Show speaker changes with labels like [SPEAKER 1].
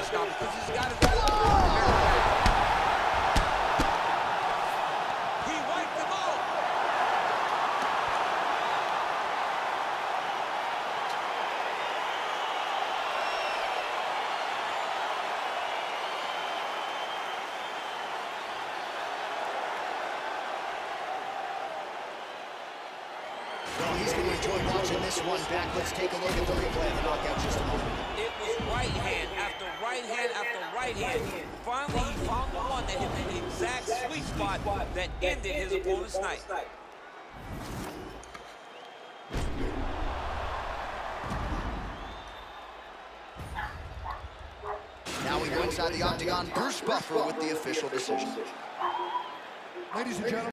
[SPEAKER 1] finish now because he's got his.
[SPEAKER 2] He's going to enjoy watching this one back. Let's take a look at the replay
[SPEAKER 1] right hand. Finally, he found the one that hit the exact sweet spot that ended his opponent's night.
[SPEAKER 2] Now we go inside the octagon. Bruce Buffer with the official decision.
[SPEAKER 3] Ladies and gentlemen.